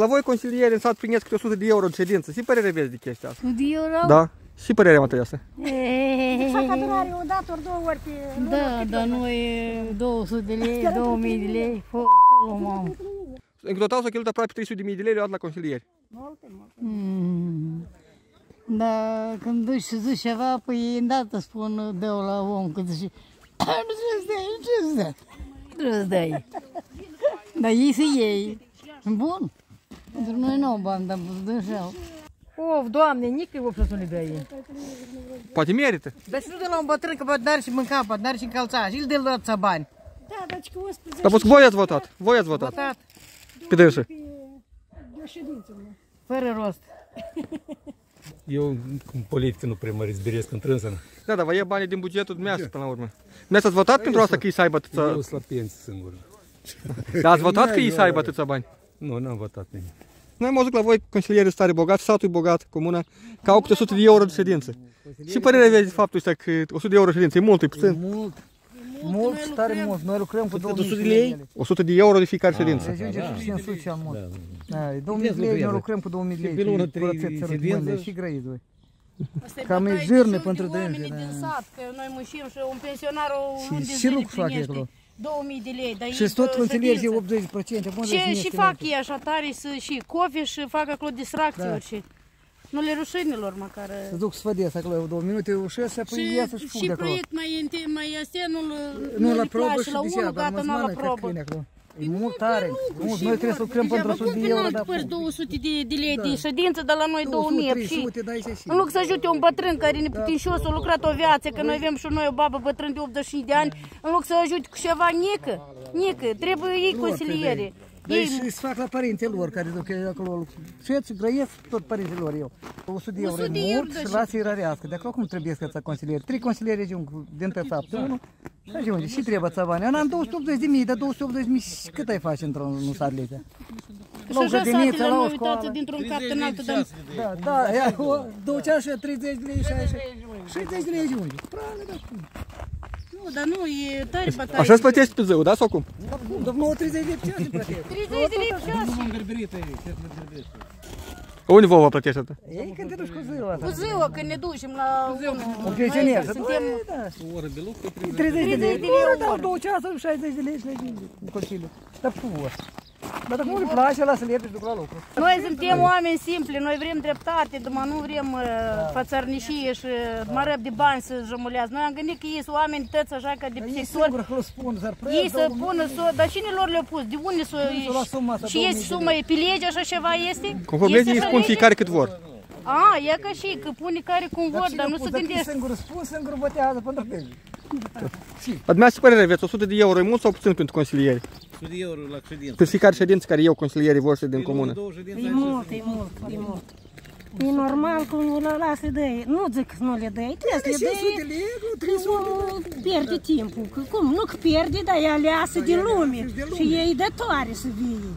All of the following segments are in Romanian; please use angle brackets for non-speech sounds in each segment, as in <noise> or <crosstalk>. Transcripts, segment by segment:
La voi consilieri în sat primesc câte 100 de euro de ședință. Și părere aveți de chestia asta? De euro? Da? Și părerea mea asta. Așa că are o dată ori două ori pe Da, dar noi 200 de lei, 2000 de lei, fă, mamă. În total s-au cheltuit aproape 300 de mii de lei luat la consilieri. multe, multe. Mm. Dar când duci și zici ceva, păi îndată spun, dă la om, că zici, nu trebuie să dai, nu trebuie să dai. Trebuie să dai. Dar ei să iei. Bun. Pentru noi nu au bani, dar dă și au. Of, doamne, nici că vă să nu dai. Poate merită. Dar să nu de la un bătrân că bădar și mânca, bădar și încălța. Și îl de la bani. Da, dar că 11 Dar voi ați votat. Voi ați votat. Votat. Pe dânsă. pe de o ședință. mă. Fără rost. <laughs> Eu, în politică, nu prea mă răzbiresc întrânsă. Da, dar vă ia banii din bugetul dumneavoastră până la urmă. Dumneavoastră ați votat pentru asta că ei să aibă atâția... Eu sunt la pensie singur. Dar ați votat că ei să aibă atâția bani. Nu, n-am votat nimic. Noi am auzit la voi consilierii stare bogat, satul e bogat, comuna, că au câte 100 de euro de ședință. Și părerea aveți de faptul ăsta că 100 de euro de ședință e mult, e puțin? Mult. Mult, tare mult. Noi lucrăm cu 2000 100 de de lei? lei. 100 de euro de fiecare ședință. Ajunge și 500 cel mult. Da, Da, e 2000 de lei, noi lucrăm cu 2000 de lei. pe lună și trei curățet ședințe. mâinile și grăiți voi. Cam e jârne pentru dânsi, da. din sat, că noi muncim și un pensionar o Și- luni de și zile lucru fac primește acolo. 2000 de lei. Dar Și ei tot pe consilieri și ședință. 80%. Bun, Ce răzmiește și fac multe. ei așa tare să și cofe și fac acolo distracțiuri Da. și nu le rușinilor măcar. Să duc să fădesc acolo două minute, ușesc și apoi iasă și fug și de acolo. proiect mai, inte- mai este, nu, Nu nu la le probă place, și la de ce, unul, dar gata, nu la mă probă. Câine acolo. E mult tare, mult. Noi trebuie să lucrăm pentru 100 de euro, dar 200 de, de lei de ședință, dar la noi 2000 200, și 300, da, aici și. în loc să ajute un bătrân care e neputincios, a lucrat o viață, că noi avem și noi o babă bătrân de 85 de ani, în loc să ajute cu ceva nică, nică, trebuie ei consiliere. Dar Ei, și îți fac la părinții lor care duc ei acolo. Și grăiesc tot părinții lor eu. 100 de euro 100 de e euro, mult da, și și- lasă-i rărească. De acolo cum trebuie să ți consilieri? Trei consilieri ajung din pe săptămână. Și ajunge. Și trebuie să bani. Eu n-am 280 de mii, dar 280 de mii cât ai face într-un nu sarlete? și La o așa grădiniță, satele la o noi școală. uitați dintr-un cap în altul, dar Da, da, ia, o, două ceașă, 30 de lei, 60, 60 de lei ajunge. Pravă, da, cum? Nu, dar nu, e tare bătaie. Așa îți plătești pe zău, da sau cum? Da, cum? Dar nouă 30 de ceașă plătesc. 30 de lei pe ceas. Unde vouă vă plătești atât? Ei, când te duci cu ziua asta? Cu ziua, când ne ducem la Un pensioner, să suntem... da. O oră de lucru, 30 30 de lei, de lei o da, oră. două ceasuri, 60 de lei și le ajunge în Consiliu. Dar frumos. Dar dacă nu îi place, lasă le și duc la lucru. Noi suntem oameni simpli, noi vrem dreptate, numai nu vrem uh, fățărnișie și mă răb de bani să jămulează. Noi am gândit că ei sunt oameni tăți așa ca de Ei psitori. singur că spun, s-ar prea Ei să pună, să, dar cine lor le-a pus? De unde să... să lua suma asta, Și este 2000 de sumă, e pe lege așa ceva este? Conform Este legii îi așa spun lege? fiecare cât vor. A, e ca și că pune care cum vor, dar nu se gândește. singur spun, singur votează pentru lege. Dar dumneavoastră părere aveți, 100 de euro e mult sau puțin pentru consilieri? 100 de euro la ședință. Pentru fiecare ședință care iau consilierii voștri din comună. Două ședințe. E mult, e mult, e mult. E normal că nu le lasă de ei. Nu zic că nu le dai, trebuie să le 500 de dai. lei, nu, Că 300 omul pierde timpul. Că cum? Nu că pierde, dar e aleasă de lume. Și e dătoare să vie.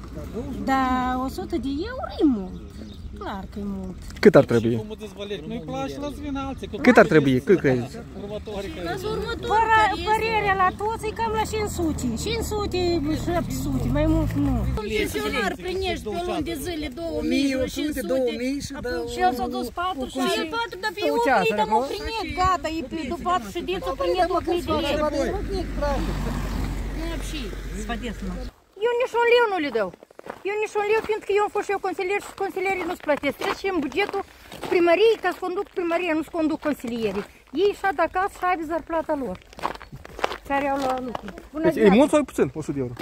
Dar 100 de euro e mult. Clar că e mult. Cât ar trebui? Cum îți valec? Nu-i place, las vin alții. Că Cât ar trebui? Cât credeți? următoare care... Las următor, Păra, care este- părerea la toți e cam la 500. 500, 700, mai mult nu. Un pensionar primești pe o lună de zile 2000, 1800, 2000 și dă Și el s-a dus patru și el patru, dar pe Două 8 ceasuri dar nu acolo. primet, gata, e pe după patru ședință primet 8 de lei. Nu, și, sfădesc, nu. Eu nici un leu nu le dau. Eu nici un leu, fiindcă eu am fost și eu consilier și consilierii nu-ți plătesc. Trece în bugetul primăriei ca să conduc primăria, nu să conduc consilierii. Ei și de acasă și aibă zar plata lor. Care au la lucru. Bună Deci e ziua! mult sau e puțin 100 de euro?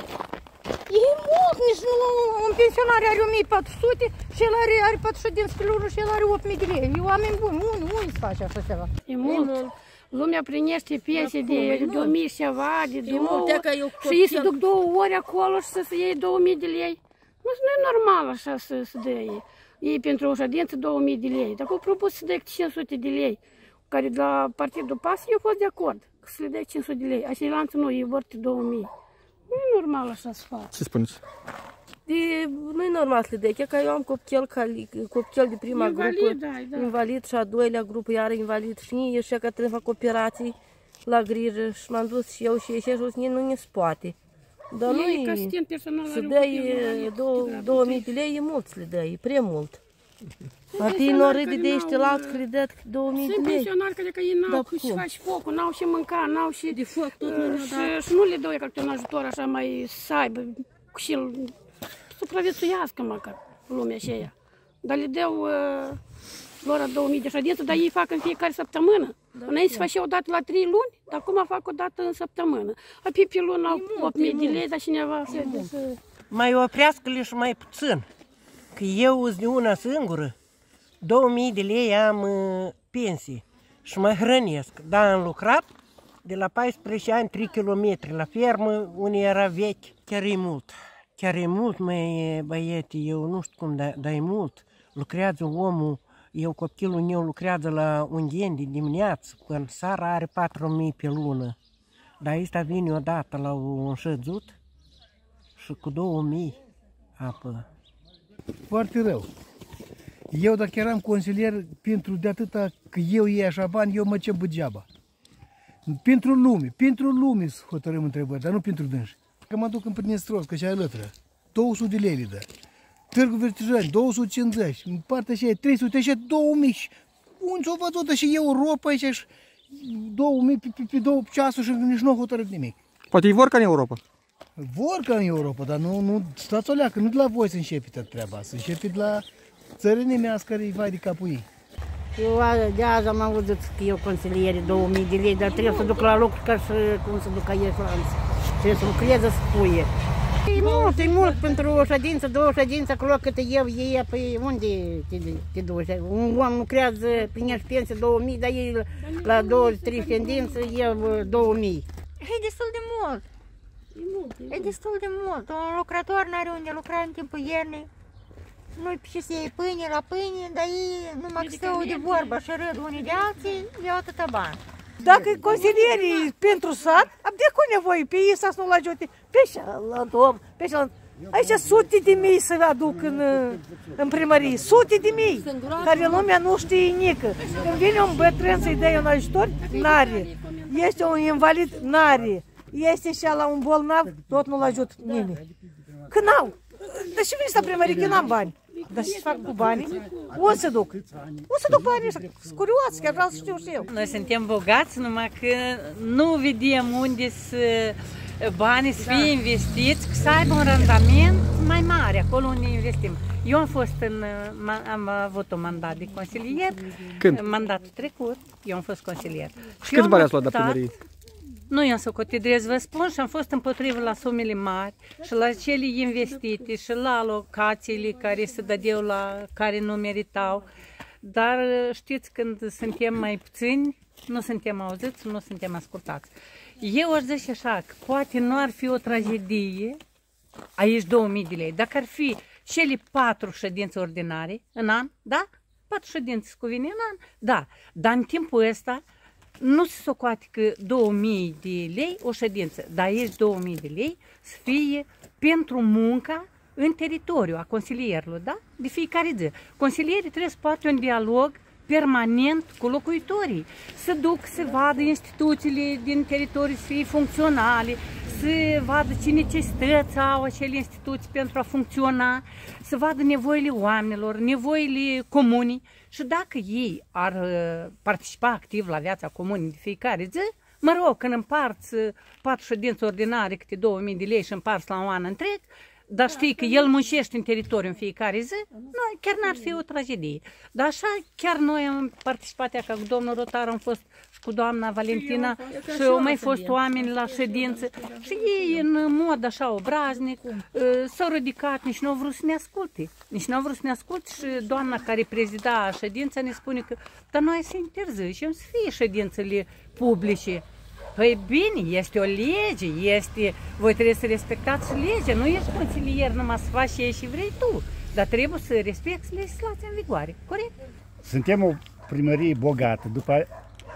E mult, nici nu, un pensionar are 1400 și el are, are 400 din lună și el are 8000 de lei. E oameni buni, unde, unde se face așa ceva? E mult. Lumea primește piese de 2000 și ceva, de două, mult, e ca eu și ei se copil. duc două ori acolo și să se iei 2000 de lei. Nu, nu e normal așa să se dea ei. Ei pentru o ședință 2000 de lei. Dacă au propus să dea 500 de lei, care de la partidul PAS, eu fost de acord să le dea 500 de lei. Așa lanță nu, ei vor 2000. Nu e normal așa să fac. Ce spuneți? De, nu e normal să le dea, că eu am copchel, cali, copchel de prima Invalid, grupă, da, da. invalid și a doilea grupă, iar invalid și ei și că trebuie să fac operații la grijă și m-am dus și eu și ei și au zis, "Nie, nu ne se poate. Dar Ei, nu ca asistent personal să are un dai copil, e, nu două- are 2000 de lei, e mult să le dai, e prea mult. A fi pensionari nori care de aici, n-au, la că le dă 2000 Sunt de lei. pensionari care că ei n-au Dar cu și cum? faci focul, n-au și mânca, n-au și... De foc tot uh, nu ne-au și, și nu le dau ca un ajutor așa mai să aibă și el supraviețuiască măcar lumea aceea. Dar le dau uh, lor 2000 de ședință, dar ei fac în fiecare săptămână. Da, Înainte se făcea o dată la 3 luni, dar acum fac o dată în săptămână. Apoi pe lună au 8000 de lei, dar cineva se să... Mai oprească-le și mai puțin. Că eu sunt de una singură. 2000 de lei am uh, pensie și mă hrănesc. Dar am lucrat de la 14 ani 3 km la fermă, unde era vechi. Chiar e mult. Chiar e mult, mai băiete, eu nu știu cum, dar, dar e mult. Lucrează omul, eu copilul meu lucrează la Ungheni de dimineață, când seara are 4000 pe lună. Dar ăsta vine odată la un șăzut și cu 2000 apă. Foarte rău. Eu dacă eram consilier pentru de atâta că eu iei așa bani, eu mă ce degeaba. Pentru lume, pentru lume să hotărâm întrebări, dar nu pentru dânsi. Că mă duc în Prinestrovsk, și alătră, 200 de lei le dă. Târgu Vertijani, 250, în partea și 300 și 2000. Și Unde s-o văzut și Europa aici și 2000 pe, pe, pe două ceasuri și nici nu au hotărât nimic. Poate ei vor ca în Europa. Vor ca în Europa, dar nu, nu stați o leacă, nu de la voi să începe tot treaba, să începe de la țările mea care îi vai de capul ei. Eu a- de azi am auzit că eu consiliere 2000 de lei, dar trebuie să duc la lucru ca să, cum să duc aici la alții. Trebuie să lucreze, să puie. E mult, e mult pentru o ședință, două ședințe, acolo cât eu ei, păi unde te, te duci? Un om lucrează, primești pensie 2000, dar ei la două, trei ședințe, eu 2000. E destul de mult. E destul de mult. Un lucrător nu are unde lucra în timpul iernii. Nu-i pe ce să iei pâine la pâine, dar ei numai că stau de vorbă și râd unii de alții, iau atâta bani. Dacă consilierii pentru sat, am de cu nevoie pe ei să nu-l ajute pe celălalt om, pe celălalt. Aici sute de mii să aduc în, în primărie, sute de mii, care lumea nu știe nică. Când vine un bătrân să-i dai un ajutor, n-are. Este un invalid, n-are. Este și la un bolnav, tot nu-l ajut nimeni. Că n-au. Dar și vine să primărie, că n-am bani. Dar ce fac cu banii? O să duc. O să duc banii ăștia. Sunt curios, chiar vreau să știu și eu. Noi suntem bogați, numai că nu vedem unde să banii să fie investiți, să aibă un randament mai mare acolo unde investim. Eu am fost în, am avut un mandat de consilier, Când? mandatul trecut, eu am fost consilier. Și eu câți am bani ați luat de la optat- primărie? Nu i-am socotit, drept vă spun, și am fost împotrivă la sumele mari și la cele investite și la alocațiile care se dădeau la care nu meritau. Dar știți, când suntem mai puțini, nu suntem auziți, nu suntem ascultați. Eu aș zice așa, că poate nu ar fi o tragedie, aici 2000 de lei, dacă ar fi cele patru ședințe ordinare în an, da? Patru ședințe se cuvine în an, da. Dar în timpul ăsta nu se socoate că 2000 de lei o ședință, dar aici 2000 de lei să fie pentru munca în teritoriu a consilierului, da? De fiecare zi. Consilierii trebuie să poată un dialog permanent cu locuitorii, să duc să vadă instituțiile din teritoriu să fie funcționale, să vadă ce necesități au acele instituții pentru a funcționa, să vadă nevoile oamenilor, nevoile comunii. Și dacă ei ar uh, participa activ la viața comunii de fiecare zi, mă rog, când împarți uh, patru ședințe ordinare câte 2000 de lei și împarți la un an întreg, dar știi că el muncește în teritoriu în fiecare zi, nu, chiar n-ar fi o tragedie. Dar așa, chiar noi am participat, ca cu domnul Rotar am fost și cu doamna Valentina și au mai fost oameni la ședință și ei în mod așa obraznic uh, s-au ridicat, nici nu au vrut să ne asculte. Nici nu au vrut să ne asculte și doamna care prezida ședința ne spune că dar noi să interzicem să fie ședințele publice. Păi bine, este o lege, este, voi trebuie să respectați legea, nu ești consilier numai să faci ce și vrei tu, dar trebuie să respecti legislația în vigoare, corect? Suntem o primărie bogată. După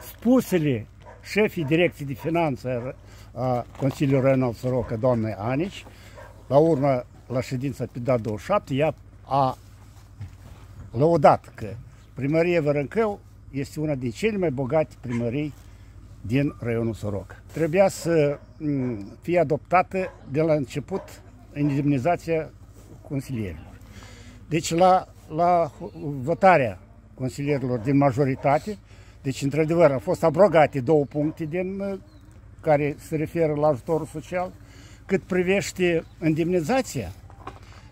spusele șefii direcției de finanțe a Consiliului Renal Soroca, doamnei Anici, la urmă, la ședința pe data 27, ea a lăudat că primăria Vărâncău este una din cele mai bogate primării din raionul Soroca. Trebuia să mm, fie adoptată de la început indemnizația consilierilor. Deci la, la votarea consilierilor din majoritate, deci într-adevăr au fost abrogate două puncte din uh, care se referă la ajutorul social, cât privește indemnizația,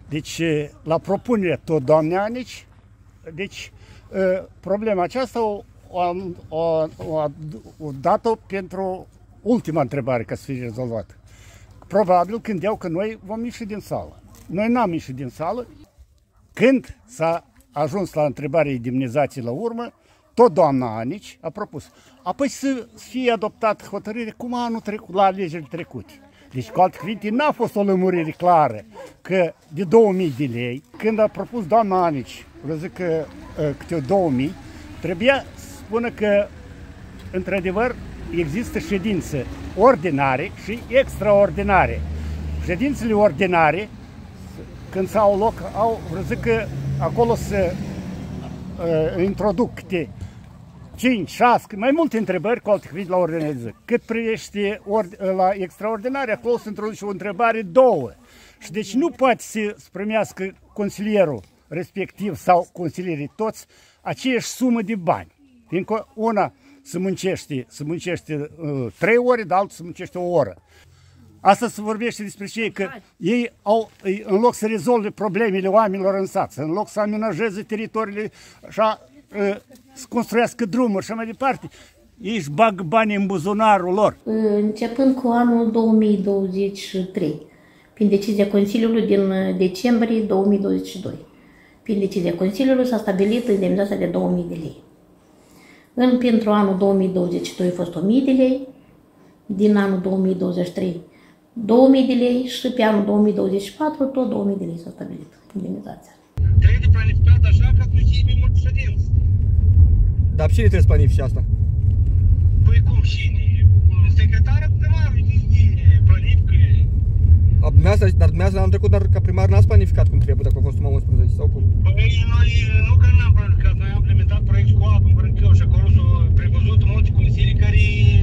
deci la propunerea tot doamne Anici, deci problema aceasta o, o, o, o, o dat-o pentru ultima întrebare ca să fie rezolvată. Probabil gândeau că noi vom ieși din sală. Noi n-am ieșit din sală. Când s-a ajuns la întrebarea indemnizației la urmă, tot doamna Anici a propus. Apoi să fie adoptat hotărâre cum anul trecut, la alegerile trecute. Deci, cu alte cuvinte, n-a fost o lămurire clară că de 2000 de lei, când a propus doamna Anici, vă zic că ă, câte 2000, trebuia să spună că, într-adevăr, există ședințe ordinare și extraordinare. Ședințele ordinare, când s-au loc, au, vă zic că acolo se uh, introduc câte 5, 6, mai multe întrebări cu alte cuvinte la ordine de zi. Cât privește la extraordinare, acolo se introduce o întrebare, două. Și deci nu poate să primească consilierul respectiv sau consilierii toți aceeași sumă de bani. Fiindcă una se muncește, se muncește uh, trei ore, dar altul se muncește o oră. Asta se vorbește despre cei că ei au, în loc să rezolve problemele oamenilor în sat, în loc să amenajeze teritoriile așa să construiască drumuri și mai departe. Ei își bag bani în buzunarul lor. Începând cu anul 2023, prin decizia Consiliului din decembrie 2022. Prin decizia Consiliului s-a stabilit indemnizația de 2000 de lei. În pentru anul 2022 a fost 1000 de lei, din anul 2023 2000 de lei și pe anul 2024 tot 2000 de lei s-a stabilit indemnizația. Trebuie planificat așa ca să fie mai mult ședință. Dar cine trebuie să planifice asta? Păi cum cine? Secretarul A, dumneavoastră, dar dumneavoastră anul trecut, dar ca primar n-ați planificat cum trebuie, dacă a fost 11 sau cum? Păi noi nu că n-am planificat, noi am implementat proiect școală în Brâncheu și acolo s-au prevăzut multe consilii care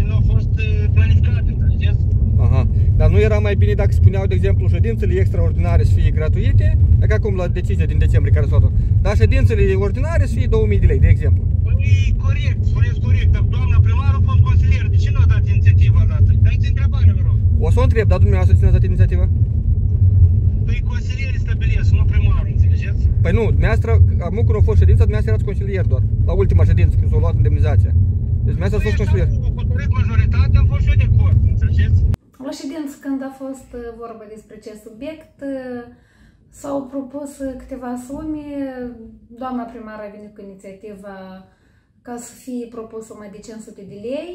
nu au fost uh, planificate, înțelegeți? Aha. Dar nu era mai bine dacă spuneau, de exemplu, ședințele extraordinare să fie gratuite, ca acum la decizia din decembrie care s-a luat dar ședințele ordinare să fie 2000 de lei, de exemplu. Păi, corect, spuneți corect, dar doamna primar a fost consilier, de ce nu a dat inițiativa dată? Dați întrebare, vă rog. O să o întreb, dar dumneavoastră cine a dat inițiativa? Păi consilierii stabilesc, nu primarul, înțelegeți? Păi nu, dumneavoastră, acum când a fost ședința, dumneavoastră erați consilier doar, la ultima ședință, când s-a luat indemnizația. Deci dumneavoastră a fost păi, consilier. Păi, majoritatea, am fost și eu de acord, înțelegeți? La ședință, când a fost uh, vorba despre acest subiect, uh, s-au propus câteva sume. Doamna primar a venit cu inițiativa ca să fie propus suma de 500 de lei.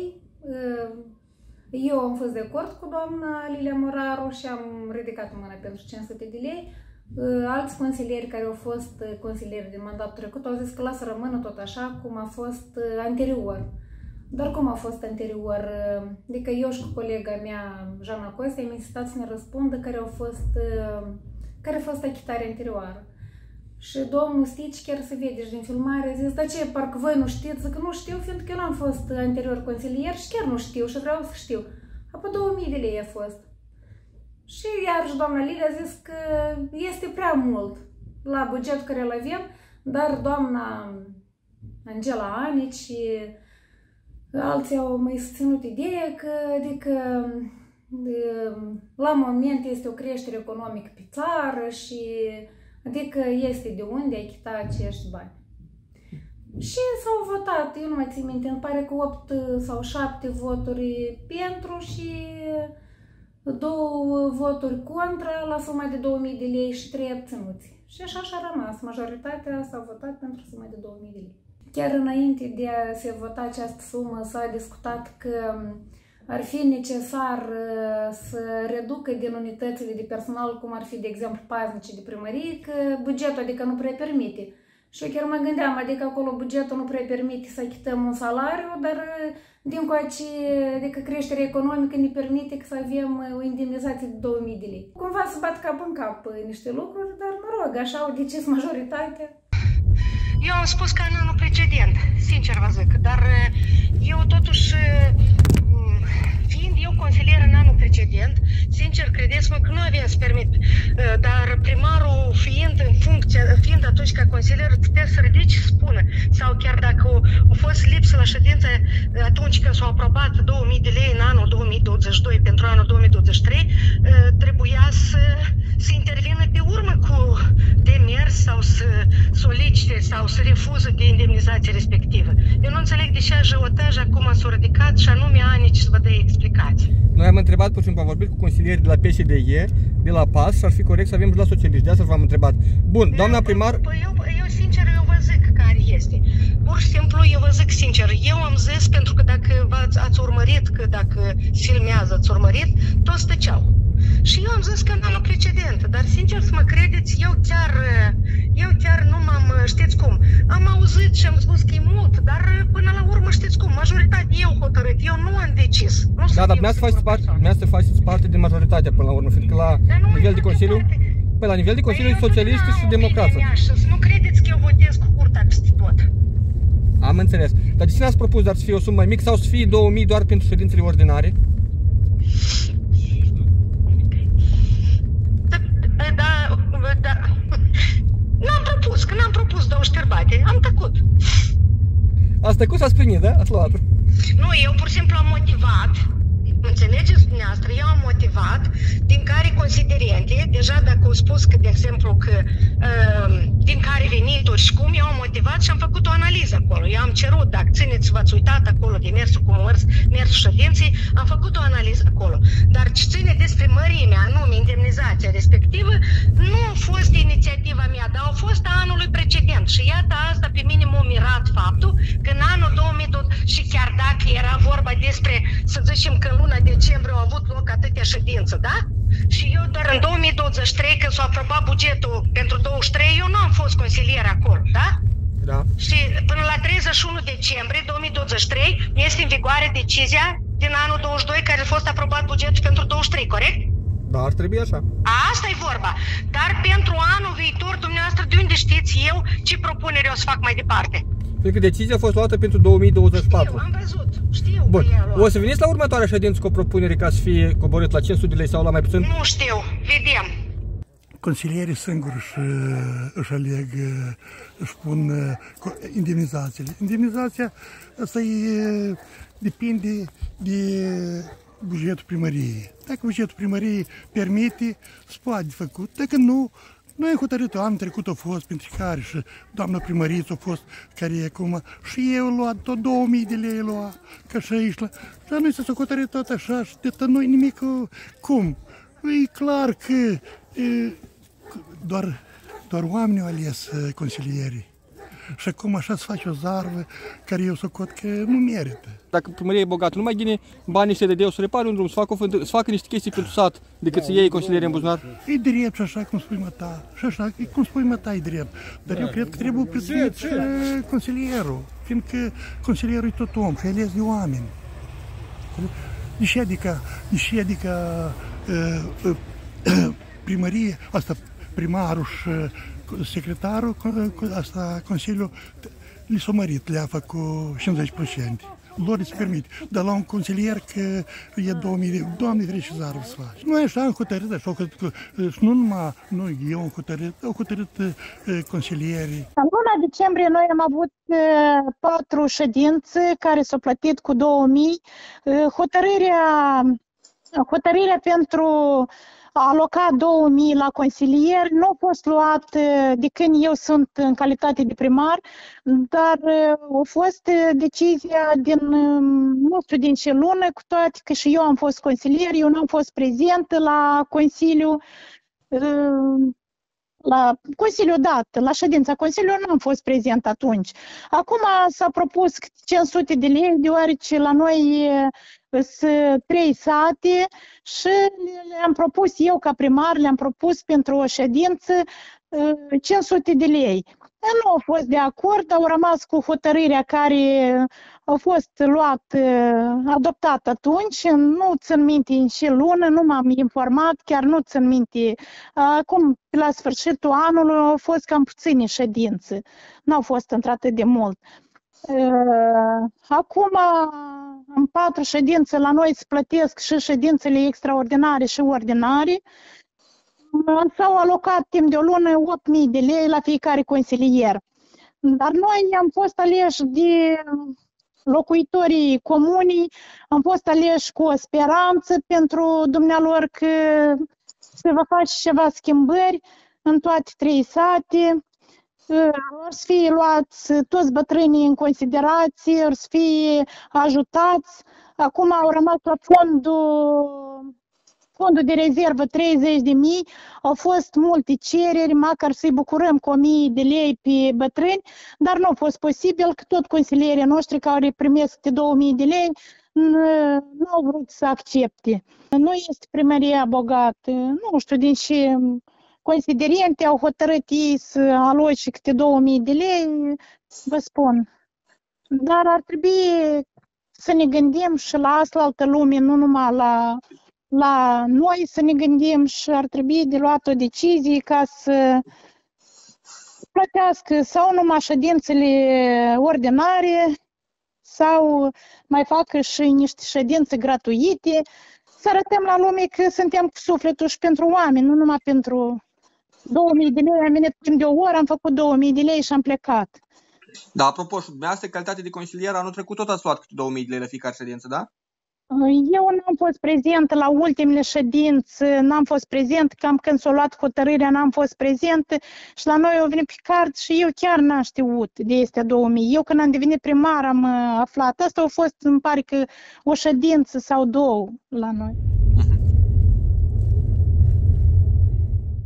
Uh, eu am fost de acord cu doamna Lilia Moraru și am ridicat mâna pentru 500 de lei. Alți consilieri care au fost consilieri din mandatul trecut au zis că lasă rămână tot așa cum a fost anterior. Dar cum a fost anterior? Adică eu și cu colega mea, Jana Coste, am insistat să ne răspundă care, au fost, care a fost achitarea anterioară. Și domnul Stici chiar se vede și din filmare, a zis, dar ce, parcă voi nu știți? Zic că nu știu, fiindcă eu n-am fost anterior consilier și chiar nu știu și vreau să știu. Apoi 2000 de lei a fost. Și iarăși doamna Lilia a zis că este prea mult la bugetul care îl avem, dar doamna Angela Anici Alții au mai susținut ideea că, adică, la moment este o creștere economică pe țară și adică este de unde achita acești bani. Și s-au votat, eu nu mai țin minte, îmi pare că 8 sau 7 voturi pentru și două voturi contra la suma de 2000 de lei și 3 abținuți. Și așa și-a rămas. Majoritatea s-a votat pentru suma de 2000 de lei. Chiar înainte de a se vota această sumă s-a discutat că ar fi necesar uh, să reducă din unitățile de personal, cum ar fi, de exemplu, paznice de primărie, că bugetul adică nu prea permite. Și eu chiar mă gândeam, adică acolo bugetul nu prea permite să achităm un salariu, dar uh, din coace, adică creșterea economică ne permite să avem uh, o indemnizație de 2000 de lei. Cumva să bat cap în cap niște lucruri, dar mă rog, așa au decis majoritatea. Eu am spus că în anul precedent, sincer vă zic, dar eu totuși fiind eu consilier în anul precedent, sincer, credeți-mă că nu aveam să permit, uh, dar primarul fiind în funcție, fiind atunci ca consilier, putea să ridice și spună, sau chiar dacă a, a fost lipsă la ședință uh, atunci când s-au aprobat 2000 de lei în anul 2022 pentru anul 2023, uh, trebuia să, să intervină pe urmă cu demers sau să solicite sau să refuză de indemnizație respectivă. Eu nu înțeleg de ce ajotaj acum s-a ridicat și anume anici să vă dă explicații. Noi am întrebat, pur și simplu, am vorbit cu consilieri de la PSDE, de la PAS și ar fi corect să avem și la socialiști. De asta v-am întrebat. Bun, doamna primar... Păi eu, eu, sincer, eu vă zic care este. Pur și simplu, eu vă zic sincer, eu am zis pentru că dacă v-ați ați urmărit, că dacă filmează ați urmărit, toți tăceau. Și eu am zis că în anul precedent, dar sincer să mă credeți, eu chiar, eu chiar nu m-am, știți cum, am auzit și am spus că e mult, dar până la urmă știți cum, majoritatea eu hotărât, eu nu am decis. Nu Da, dar dumneavoastră faceți parte, dumneavoastră faceți parte din majoritatea până la urmă, fiindcă la nivel de Consiliu, păi la nivel de Consiliu e socialiști și democrață. Să nu credeți că eu votez cu curta peste tot. Am înțeles. Dar de ce n-ați propus dar să fie o sumă mai mică sau să fie 2000 doar pentru ședințele ordinare? Da, da, n-am propus, că n-am propus două șterbate, am tăcut. Ați tăcut și ați primit, da? Ați luat. Nu, eu pur și simplu am motivat, înțelegeți dumneavoastră, eu am motivat din care considerente, deja dacă au spus că, de exemplu, că uh, din care venituri și cum, eu am motivat și am făcut o analiză acolo. Eu am cerut, dacă țineți, v-ați uitat acolo de mersul cu mers, mersul ședinței, am făcut o analiză acolo. Dar ce ține despre mărimea, anume indemnizația respectivă, nu a fost inițiativa mea, dar a fost a anului precedent. Și iată asta pe mine m-a mirat faptul că în anul 2020 și chiar dacă era vorba despre, să zicem că în luna decembrie au avut loc atâtea ședințe, da? Și eu doar în 2023, când s-a aprobat bugetul pentru 23, eu nu am fost consilier acolo, da? Da. Și până la 31 decembrie 2023 este în vigoare decizia din anul 22 care a fost aprobat bugetul pentru 23, corect? Da, ar trebui așa. Asta e vorba. Dar pentru anul viitor, dumneavoastră, de unde știți eu ce propunere o să fac mai departe? Cred că decizia a fost luată pentru 2024. Știu, am văzut. Știu Bun. că e luat. O să veniți la următoarea ședință cu o propunere ca să fie coborât la 500 de lei sau la mai puțin? Nu știu. Vedem. Consilierii singuri își, își aleg, își pun co- indemnizațiile. Indemnizația asta e, depinde de bugetul primăriei. Dacă bugetul primăriei permite, se poate de făcut. Dacă nu, noi am hotărât, am trecut a fost, pentru care și doamna primăriță a fost, care e acum, și eu am luat tot 2000 de lei lua, ca și aici. la- Dar noi să se hotărât tot așa și de tot noi nimic, uh, cum? E clar că e, doar, doar oamenii au ales uh, consilierii. Și acum așa se face o zarvă care eu socot că nu merită. Dacă primăria e bogată, nu mai ghine banii ăștia de deu să repare un drum, să facă, o fânt- să facă niște chestii pentru sat, decât să iei consilieri în buzunar. E drept și așa cum spui mă ta. Și așa, e cum spui mă ta, e drept. Dar eu cred că trebuie prețuit și consilierul. Fiindcă consilierul e tot om și e ales de oameni. Deși adică, deși adică uh, uh, <coughs> primărie, asta primarul și uh, secretarul, cu- cu- asta Consiliul, li s-a mărit leafa cu 50%. Lor îți permite. Dar la un consilier că e 2000 de... Doamne, vrei și zară să faci. Noi așa am hotărât, așa, că, că, și nu numai noi, eu am hotărât, au hotărât uh, consilierii. În luna decembrie noi am avut uh, patru ședințe care s-au plătit cu 2000. Uh, hotărârea, hotărârea pentru a aloca 2000 la consilier nu a fost luat uh, de când eu sunt în calitate de primar, dar uh, a fost uh, decizia din, uh, nu știu din ce lună, cu toate că și eu am fost consilier, eu nu am fost prezent la Consiliu. Uh, la Consiliul dat, la ședința Consiliului nu am fost prezent atunci. Acum s-a propus 500 de lei, deoarece la noi e, sunt trei sate și le- le-am propus eu ca primar, le-am propus pentru o ședință e, 500 de lei. Eu Nu au fost de acord, au rămas cu hotărârea care a fost luat, e, adoptat atunci, nu țin minte în ce lună, nu m-am informat, chiar nu țin minte. Acum, la sfârșitul anului, au fost cam puține ședințe, n-au fost într-atât de mult. Uh, Acum, în patru ședințe la noi se plătesc și ședințele extraordinare și ordinare. S-au alocat timp de o lună 8.000 de lei la fiecare consilier. Dar noi am fost aleși de locuitorii comunii, am fost aleși cu o speranță pentru dumnealor că se va face ceva schimbări în toate trei sate, or să fie luați toți bătrânii în considerație, or să fie ajutați. Acum au rămas la fondul, fondul de rezervă 30 de mii, au fost multe cereri, măcar să-i bucurăm cu 1000 de lei pe bătrâni, dar nu a fost posibil că tot consilierii noștri care primesc de 2000 de lei nu au vrut să accepte. Nu este primăria bogată, nu știu din ce considerente au hotărât ei să aloce câte 2000 de lei, vă spun. Dar ar trebui să ne gândim și la asta altă lume, nu numai la, la noi să ne gândim și ar trebui de luat o decizie ca să plătească sau numai ședințele ordinare sau mai facă și niște ședințe gratuite, să arătăm la lume că suntem cu sufletul și pentru oameni, nu numai pentru 2000 de lei, am venit timp de o oră, am făcut 2000 de lei și am plecat. Da, apropo, și dumneavoastră, calitate de consilier, anul trecut tot ați luat câte 2000 de lei la fiecare ședință, da? Eu n-am fost prezent la ultimele ședințe, n-am fost prezent, cam când s-a luat hotărârea n-am fost prezent și la noi au venit pe card și eu chiar n-am știut de este 2000. Eu când am devenit primar am uh, aflat. Asta a fost, îmi pare că o ședință sau două la noi.